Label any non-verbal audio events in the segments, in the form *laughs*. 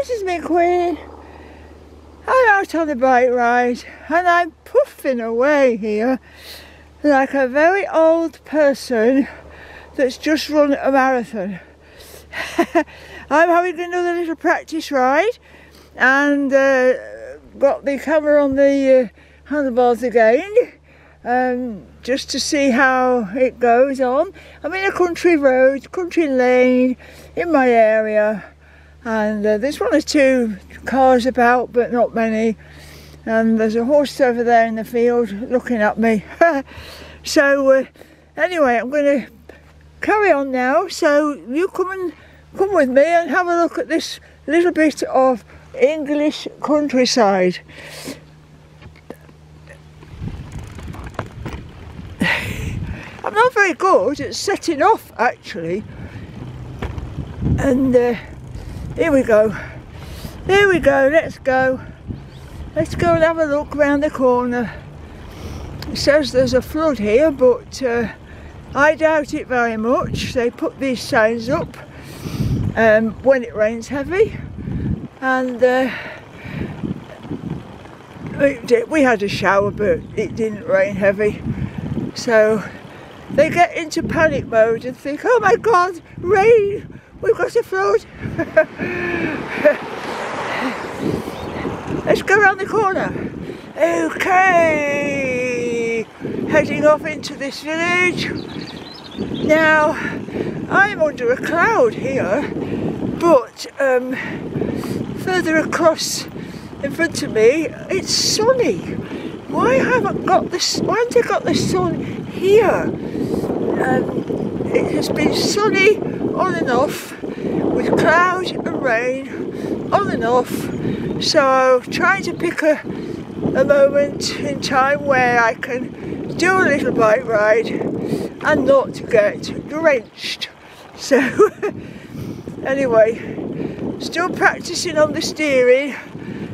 this is Meanqueen. I'm out on the bike ride and I'm puffing away here like a very old person that's just run a marathon. *laughs* I'm having another little practice ride and uh, got the camera on the uh, handlebars again um, just to see how it goes on. I'm in a country road, country lane in my area and uh, there's one or two cars about but not many. And there's a horse over there in the field looking at me. *laughs* So uh, anyway I'm going to carry on now. So you come and come with me and have a look at this little bit of English countryside. *sighs* I'm not very good at setting off actually. And uh, here we go. Here we go, let's go. Let's go and have a look round the corner. It says there's a flood here, but uh, I doubt it very much. They put these signs up um, when it rains heavy. And uh, we had a shower, but it didn't rain heavy. So they get into panic mode and think, oh my God, rain, We've got a flood. Let's go around the corner. Okay, heading off into this village. Now, I'm under a cloud here, but um, further across in front of me, it's sunny. Why haven't got this? Why haven't I got the sun here? Um, it has been sunny on and off with clouds and rain on and off. So trying to pick a, a moment in time where I can do a little bike ride and not get drenched. So *laughs* anyway still practicing on the steering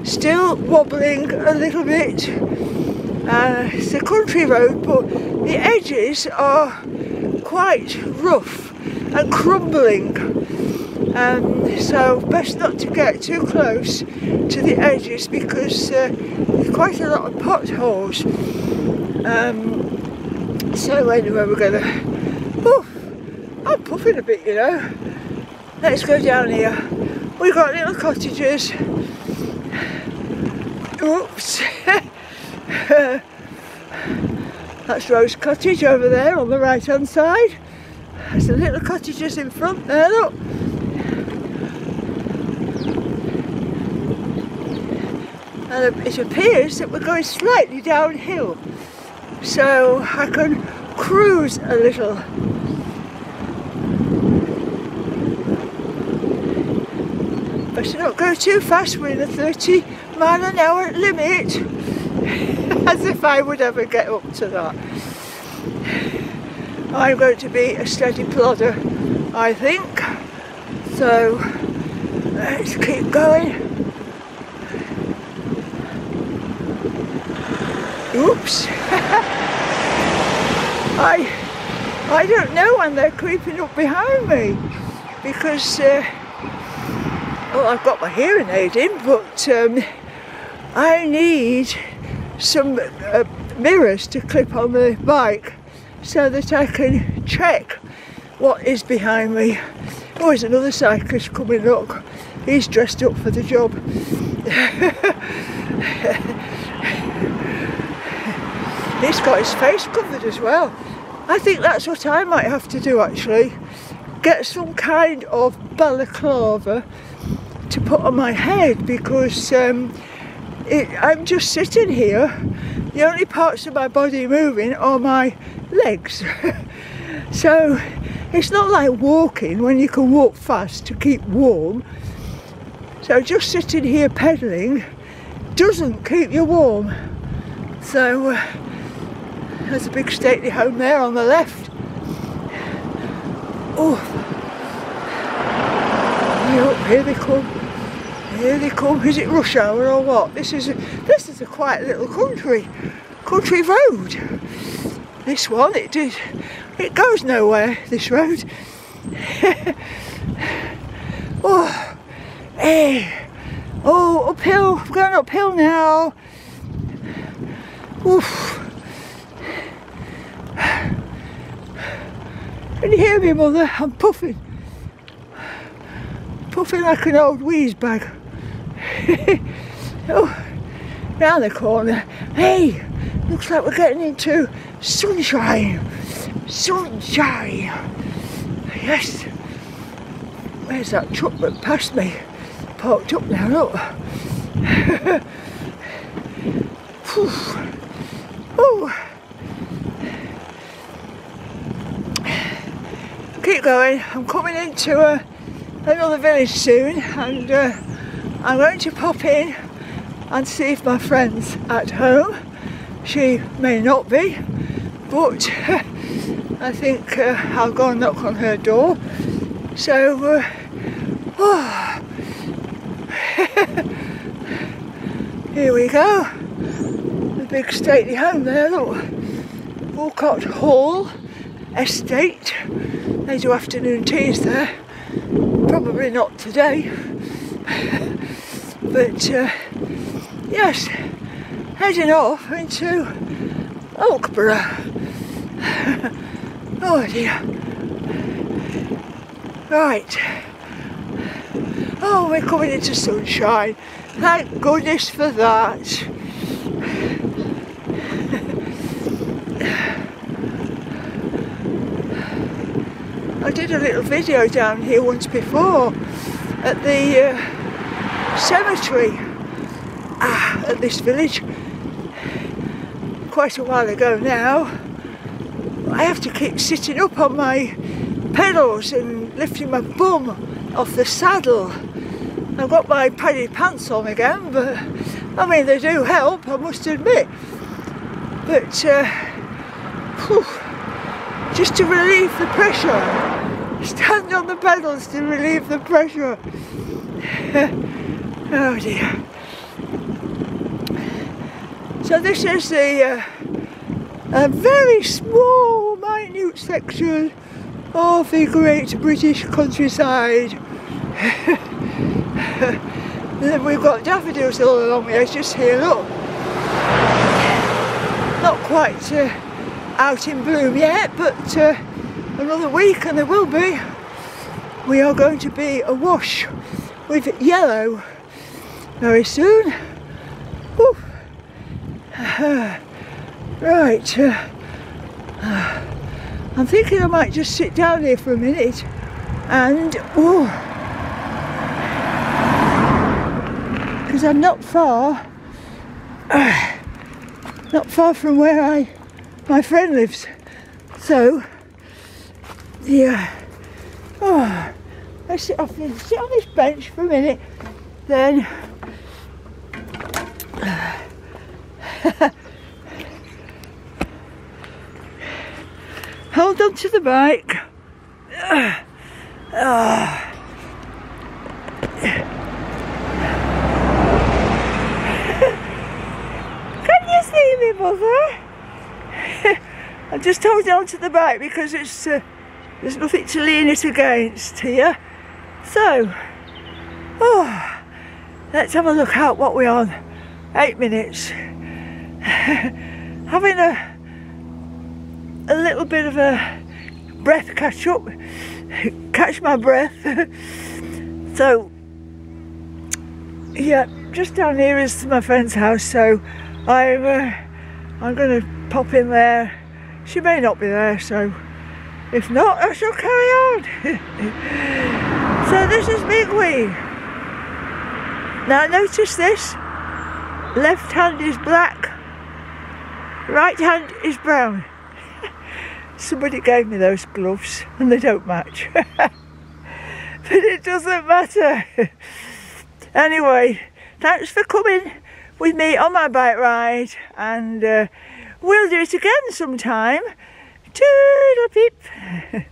still wobbling a little bit. Uh, it's a country road but the edges are quite rough and crumbling. Um, so best not to get too close to the edges because uh, there's quite a lot of potholes. Um, so anyway we're gonna oh, I'm puffing a bit you know. Let's go down here. We've got little cottages. Oops. *laughs* That's Rose Cottage over there on the right hand side. There's the little cottage just in front there, look. And it appears that we're going slightly downhill. So I can cruise a little. Better not go too fast, we're in a 30 mile an hour limit. *laughs* as if I would ever get up to that. I'm going to be a steady plodder, I think. So let's keep going. Oops. *laughs* I I don't know when they're creeping up behind me because uh, well I've got my hearing aid in but um, I need some uh, mirrors to clip on the bike so that I can check what is behind me. Oh, there's another cyclist coming, look. He's dressed up for the job. *laughs* He's got his face covered as well. I think that's what I might have to do actually. Get some kind of balaclava to put on my head because um, it, I'm just sitting here. The only parts of my body moving are my legs. *laughs* so it's not like walking when you can walk fast to keep warm. So just sitting here pedaling doesn't keep you warm. So uh, there's a big stately home there on the left. Oh, here they come. Here they come. Is it rush hour or what? This is a, is a quiet little country country road. This one, it did, it goes nowhere. This road. *laughs* oh, hey, Oh, uphill, I'm going uphill now. Oof. Can you hear me, mother? I'm puffing. Puffing like an old wheeze bag. *laughs* oh, round the corner. Hey, looks like we're getting into sunshine. Sunshine. Yes. Where's that truck that passed me? Parked up now, look. *laughs* oh. Keep going. I'm coming into a, another village soon and uh, I'm going to pop in and see if my friend's at home. She may not be, but *laughs* I think uh, I'll go and knock on her door. So, uh, oh. *laughs* here we go. The big stately home there, look. Walcott Hall Estate. They do afternoon teas there. Probably not today. *laughs* but uh, yes, heading off into Oakborough. *laughs* oh dear. Right. Oh, we're coming into sunshine. Thank goodness for that. I did a little video down here once before at the uh, cemetery ah, at this village quite a while ago now. I have to keep sitting up on my pedals and lifting my bum off the saddle. I've got my padded pants on again, but I mean they do help, I must admit. But uh, whew, just to relieve the pressure, stand on the pedals to relieve the pressure. *laughs* oh dear. So this is the uh, a very small, minute section of the great British countryside. then *laughs* we've got daffodils all along the edges here, look. Not quite uh, out in bloom yet, but uh, another week and there will be. We are going to be awash with yellow very soon. *sighs* right. Uh, *sighs* I'm thinking I might just sit down here for a minute and, oh, because I'm not far, uh, *sighs* not far from where I, my friend lives. So, yeah, oh, I sit off this, sit on this bench for a minute, then. Uh, *laughs* hold on to the bike. Uh, *sighs* uh. Can you see me, mother? *laughs* I'm just holding on to the bike because it's uh, there's nothing to lean it against here. So, oh, *sighs* let's have a look out what we're on. Eight minutes. *laughs* Having a a little bit of a breath catch up, catch my breath. *laughs* so, yeah, just down here is my friend's house, so I'm, uh, I'm going to pop in there. She may not be there, so if not, I shall carry on. *laughs* so this is Big Wee. Now notice this, left hand is black, right hand is brown. *laughs* Somebody gave me those gloves and they don't match. *laughs* but it doesn't matter. *laughs* anyway, thanks for coming with me on my bike ride and uh, we'll do it again sometime. Toodle peep.